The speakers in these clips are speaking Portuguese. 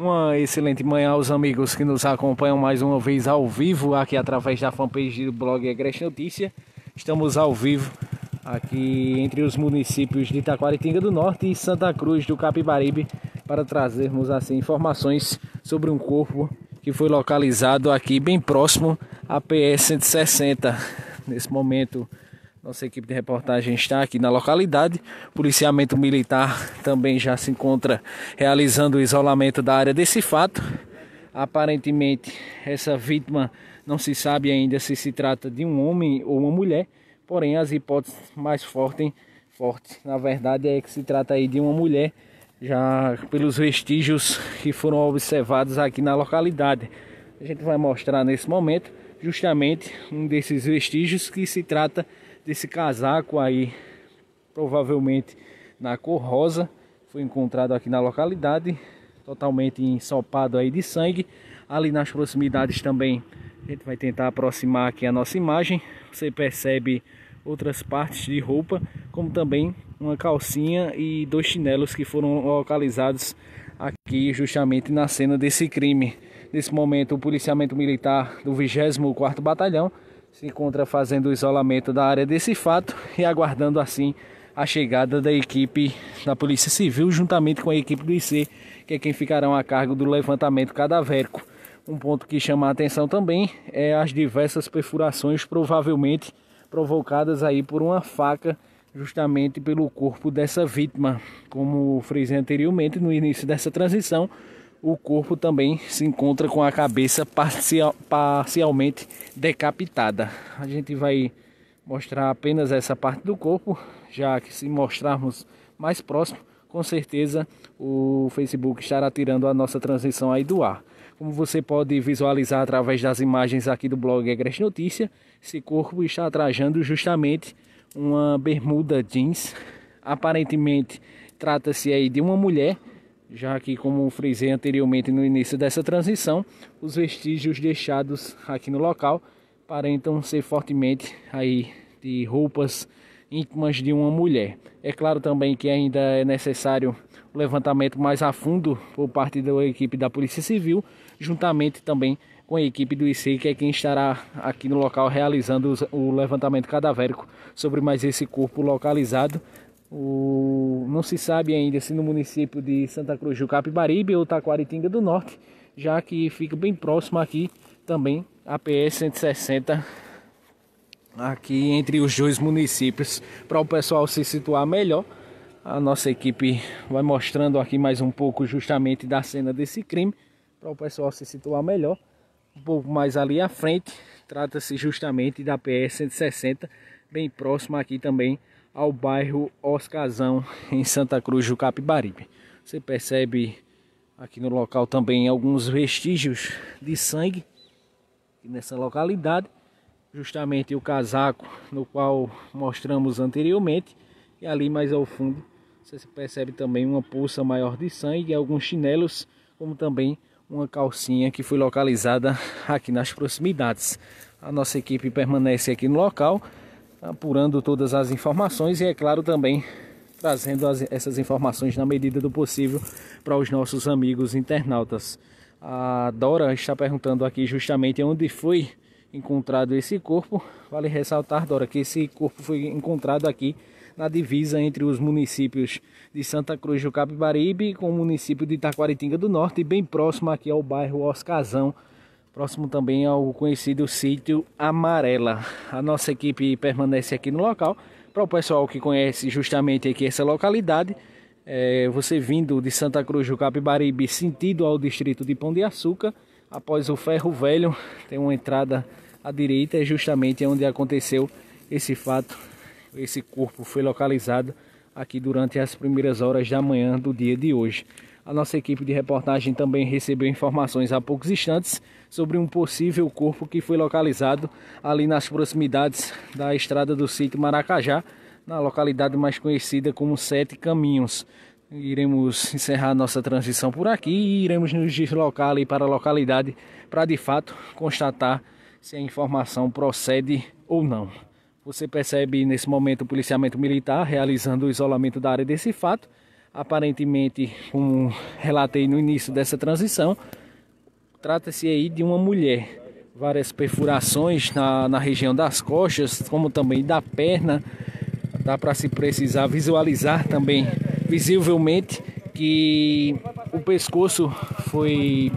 Uma excelente manhã aos amigos que nos acompanham mais uma vez ao vivo aqui através da fanpage do blog Agreste Notícia. Estamos ao vivo aqui entre os municípios de Itaquaritinga do Norte e Santa Cruz do Capibaribe para trazermos assim informações sobre um corpo que foi localizado aqui bem próximo à PS 160. Nesse momento nossa equipe de reportagem está aqui na localidade. O policiamento militar também já se encontra realizando o isolamento da área desse fato. Aparentemente, essa vítima não se sabe ainda se se trata de um homem ou uma mulher, porém as hipóteses mais fortes, fortes na verdade é que se trata aí de uma mulher, já pelos vestígios que foram observados aqui na localidade. A gente vai mostrar nesse momento justamente um desses vestígios que se trata desse casaco aí, provavelmente na cor rosa, foi encontrado aqui na localidade, totalmente ensopado aí de sangue. Ali nas proximidades também, a gente vai tentar aproximar aqui a nossa imagem. Você percebe outras partes de roupa, como também uma calcinha e dois chinelos que foram localizados aqui justamente na cena desse crime. Nesse momento, o policiamento militar do 24º Batalhão se encontra fazendo o isolamento da área desse fato e aguardando assim a chegada da equipe da Polícia Civil juntamente com a equipe do IC, que é quem ficarão a cargo do levantamento cadavérico. Um ponto que chama a atenção também é as diversas perfurações provavelmente provocadas aí por uma faca justamente pelo corpo dessa vítima. Como frisei anteriormente no início dessa transição, o corpo também se encontra com a cabeça parcial, parcialmente decapitada. A gente vai mostrar apenas essa parte do corpo, já que se mostrarmos mais próximo, com certeza o Facebook estará tirando a nossa transição aí do ar. Como você pode visualizar através das imagens aqui do blog Agreste Notícia, esse corpo está trajando justamente uma bermuda jeans. Aparentemente trata-se aí de uma mulher já que como frisei anteriormente no início dessa transição, os vestígios deixados aqui no local aparentam ser fortemente aí de roupas íntimas de uma mulher. É claro também que ainda é necessário o levantamento mais a fundo por parte da equipe da Polícia Civil, juntamente também com a equipe do IC, que é quem estará aqui no local realizando o levantamento cadavérico sobre mais esse corpo localizado o, não se sabe ainda se no município de Santa Cruz do Capibaribe ou Taquaritinga do Norte, já que fica bem próximo aqui também a PS 160 aqui entre os dois municípios. Para o pessoal se situar melhor, a nossa equipe vai mostrando aqui mais um pouco justamente da cena desse crime, para o pessoal se situar melhor. Um pouco mais ali à frente, trata-se justamente da PS 160, bem próximo aqui também ao bairro Oscazão, em Santa Cruz do Capibaribe. Você percebe aqui no local também alguns vestígios de sangue nessa localidade, justamente o casaco no qual mostramos anteriormente, e ali mais ao fundo você percebe também uma poça maior de sangue e alguns chinelos, como também uma calcinha que foi localizada aqui nas proximidades. A nossa equipe permanece aqui no local apurando todas as informações e, é claro, também trazendo as, essas informações na medida do possível para os nossos amigos internautas. A Dora está perguntando aqui justamente onde foi encontrado esse corpo. Vale ressaltar, Dora, que esse corpo foi encontrado aqui na divisa entre os municípios de Santa Cruz do Capibaribe com o município de Itaquaritinga do Norte, bem próximo aqui ao bairro Oscazão, próximo também ao conhecido sítio Amarela. A nossa equipe permanece aqui no local. Para o pessoal que conhece justamente aqui essa localidade, é, você vindo de Santa Cruz do Capibaribe, sentido ao distrito de Pão de Açúcar, após o Ferro Velho, tem uma entrada à direita, é justamente onde aconteceu esse fato. Esse corpo foi localizado aqui durante as primeiras horas da manhã do dia de hoje. A nossa equipe de reportagem também recebeu informações há poucos instantes sobre um possível corpo que foi localizado ali nas proximidades da estrada do sítio Maracajá, na localidade mais conhecida como Sete Caminhos. Iremos encerrar nossa transição por aqui e iremos nos deslocar ali para a localidade para de fato constatar se a informação procede ou não. Você percebe nesse momento o policiamento militar realizando o isolamento da área desse fato Aparentemente, como relatei no início dessa transição, trata-se aí de uma mulher. Várias perfurações na, na região das costas, como também da perna. Dá para se precisar visualizar também visivelmente que o pescoço foi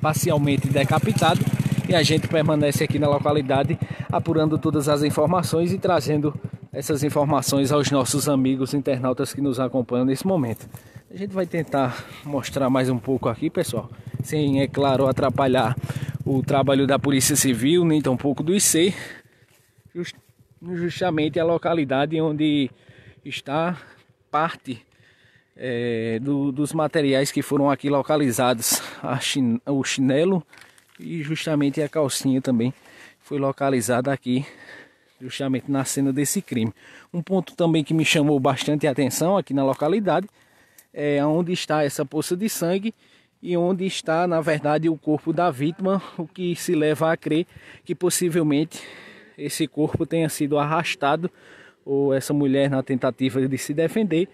parcialmente decapitado e a gente permanece aqui na localidade apurando todas as informações e trazendo essas informações aos nossos amigos internautas que nos acompanham nesse momento. A gente vai tentar mostrar mais um pouco aqui, pessoal, sem, é claro, atrapalhar o trabalho da Polícia Civil, nem tampouco do IC, just, justamente a localidade onde está parte é, do, dos materiais que foram aqui localizados, chin, o chinelo e justamente a calcinha também foi localizada aqui justamente na cena desse crime. Um ponto também que me chamou bastante atenção aqui na localidade é onde está essa poça de sangue e onde está, na verdade, o corpo da vítima, o que se leva a crer que possivelmente esse corpo tenha sido arrastado ou essa mulher na tentativa de se defender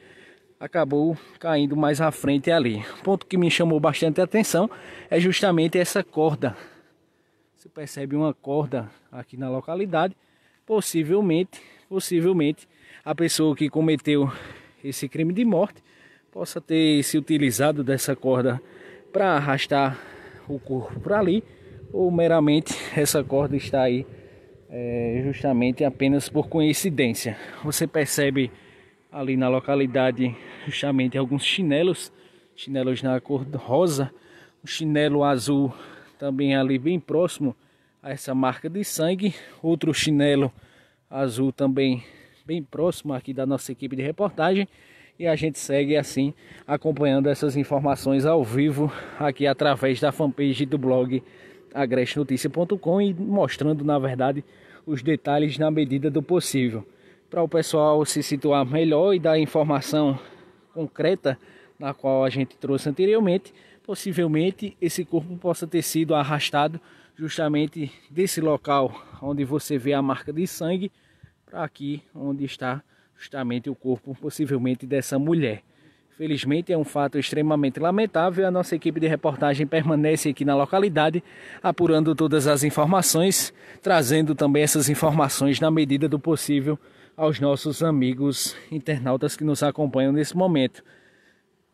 acabou caindo mais à frente ali. O ponto que me chamou bastante atenção é justamente essa corda. Você percebe uma corda aqui na localidade possivelmente, possivelmente a pessoa que cometeu esse crime de morte possa ter se utilizado dessa corda para arrastar o corpo para ali ou meramente essa corda está aí é, justamente apenas por coincidência. Você percebe ali na localidade justamente alguns chinelos, chinelos na cor rosa, um chinelo azul também ali bem próximo essa marca de sangue. Outro chinelo azul também bem próximo aqui da nossa equipe de reportagem. E a gente segue assim acompanhando essas informações ao vivo aqui através da fanpage do blog agrestnoticia.com e mostrando na verdade os detalhes na medida do possível. Para o pessoal se situar melhor e dar informação concreta na qual a gente trouxe anteriormente, possivelmente esse corpo possa ter sido arrastado justamente desse local onde você vê a marca de sangue para aqui onde está justamente o corpo possivelmente dessa mulher. Felizmente é um fato extremamente lamentável. A nossa equipe de reportagem permanece aqui na localidade, apurando todas as informações, trazendo também essas informações na medida do possível aos nossos amigos internautas que nos acompanham nesse momento.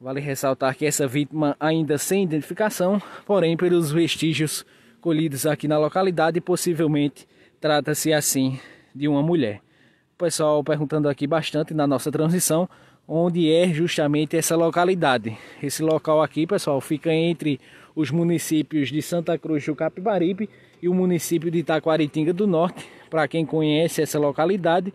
Vale ressaltar que essa vítima ainda sem identificação, porém pelos vestígios colhidos aqui na localidade, possivelmente trata-se assim de uma mulher. O pessoal perguntando aqui bastante na nossa transição onde é justamente essa localidade. Esse local aqui, pessoal, fica entre os municípios de Santa Cruz do Capibaribe e o município de Itaquaritinga do Norte. Para quem conhece essa localidade,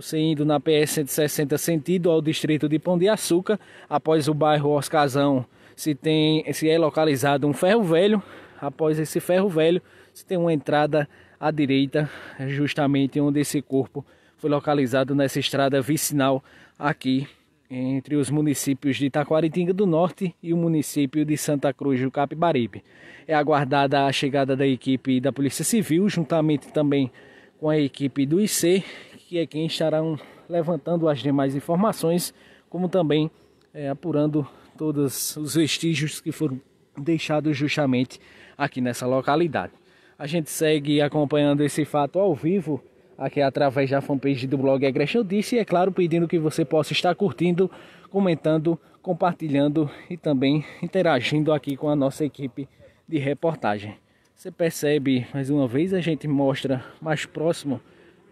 você indo na PS 160 sentido ao distrito de Pão de Açúcar, após o bairro Oscazão, se tem se é localizado um ferro velho após esse ferro velho, você tem uma entrada à direita, justamente onde esse corpo foi localizado nessa estrada vicinal aqui entre os municípios de Taquaritinga do Norte e o município de Santa Cruz do Capibaribe. É aguardada a chegada da equipe da Polícia Civil, juntamente também com a equipe do IC, que é quem estarão levantando as demais informações, como também é, apurando todos os vestígios que foram deixados justamente aqui nessa localidade. A gente segue acompanhando esse fato ao vivo aqui através da fanpage do blog Agreste Notícia e é claro pedindo que você possa estar curtindo, comentando, compartilhando e também interagindo aqui com a nossa equipe de reportagem. Você percebe, mais uma vez, a gente mostra mais próximo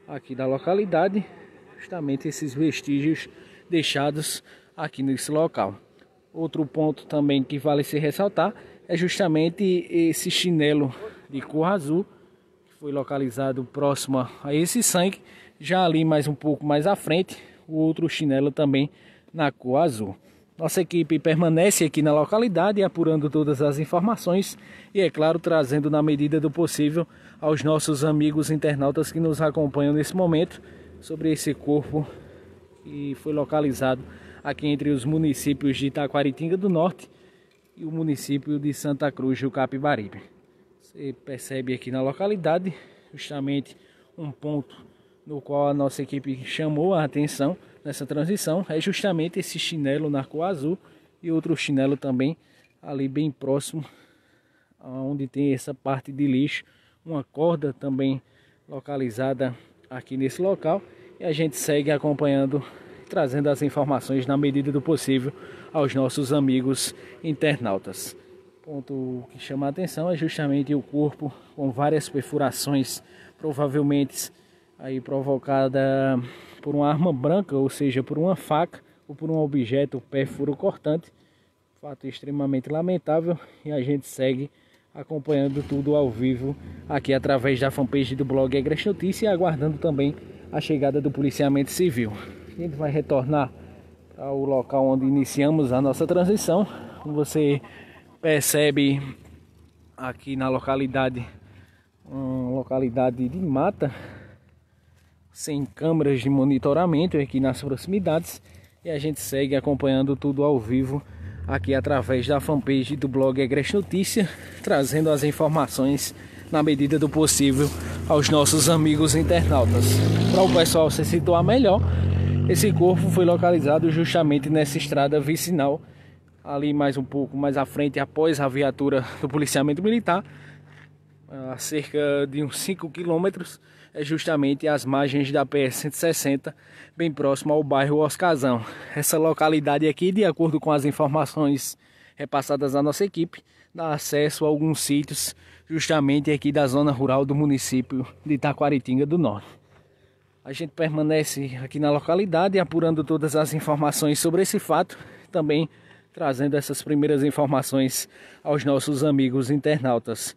aqui da localidade justamente esses vestígios deixados aqui nesse local. Outro ponto também que vale se ressaltar é justamente esse chinelo de cor azul que foi localizado próximo a esse sangue. Já ali mais um pouco mais à frente, o outro chinelo também na cor azul. Nossa equipe permanece aqui na localidade apurando todas as informações e, é claro, trazendo na medida do possível aos nossos amigos internautas que nos acompanham nesse momento sobre esse corpo que foi localizado aqui entre os municípios de Itaquaritinga do Norte e o município de Santa Cruz do Capibaribe. Você percebe aqui na localidade justamente um ponto no qual a nossa equipe chamou a atenção, nessa transição é justamente esse chinelo na cor azul e outro chinelo também ali bem próximo onde tem essa parte de lixo, uma corda também localizada aqui nesse local e a gente segue acompanhando, trazendo as informações na medida do possível aos nossos amigos internautas. Ponto que chama a atenção é justamente o corpo com várias perfurações, provavelmente aí provocada por uma arma branca, ou seja, por uma faca ou por um objeto pérfuro cortante. Fato extremamente lamentável e a gente segue acompanhando tudo ao vivo aqui através da fanpage do blog Egres Notícia e aguardando também a chegada do policiamento civil. A gente vai retornar ao local onde iniciamos a nossa transição. Como você percebe aqui na localidade, uma localidade de mata, sem câmeras de monitoramento aqui nas proximidades. E a gente segue acompanhando tudo ao vivo aqui através da fanpage do blog Egres Notícia, trazendo as informações na medida do possível aos nossos amigos internautas. Para o pessoal se situar melhor, esse corpo foi localizado justamente nessa estrada vicinal, ali mais um pouco mais à frente, após a viatura do policiamento militar, a cerca de uns 5 quilômetros, é justamente as margens da PS-160, bem próximo ao bairro Oscazão. Essa localidade aqui, de acordo com as informações repassadas à nossa equipe, dá acesso a alguns sítios justamente aqui da zona rural do município de Itaquaritinga do Norte. A gente permanece aqui na localidade apurando todas as informações sobre esse fato, também trazendo essas primeiras informações aos nossos amigos internautas.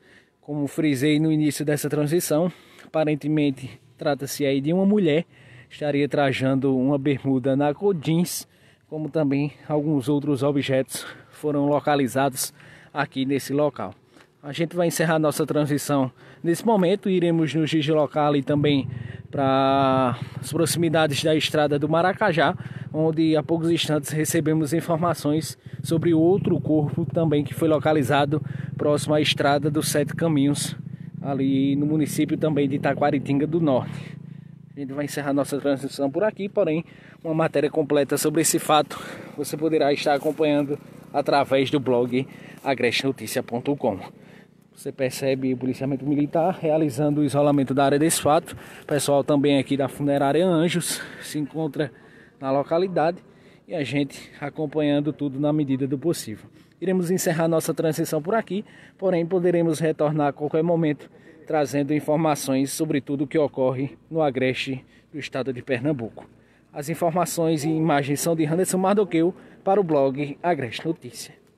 Como frisei no início dessa transição, aparentemente trata-se aí de uma mulher, estaria trajando uma bermuda na jeans, como também alguns outros objetos foram localizados aqui nesse local. A gente vai encerrar nossa transição nesse momento, iremos nos deslocar ali também para as proximidades da estrada do Maracajá, onde há poucos instantes recebemos informações sobre outro corpo também que foi localizado próximo à estrada dos Sete Caminhos, ali no município também de Itaquaritinga do Norte. A gente vai encerrar nossa transmissão por aqui, porém, uma matéria completa sobre esse fato você poderá estar acompanhando através do blog agrestnoticia.com. Você percebe o policiamento militar realizando o isolamento da área desse fato. O pessoal também aqui da funerária Anjos se encontra na localidade e a gente acompanhando tudo na medida do possível. Iremos encerrar nossa transição por aqui, porém poderemos retornar a qualquer momento trazendo informações sobre tudo o que ocorre no Agreste do estado de Pernambuco. As informações e imagens são de Anderson Mardoqueu para o blog Agreste Notícia.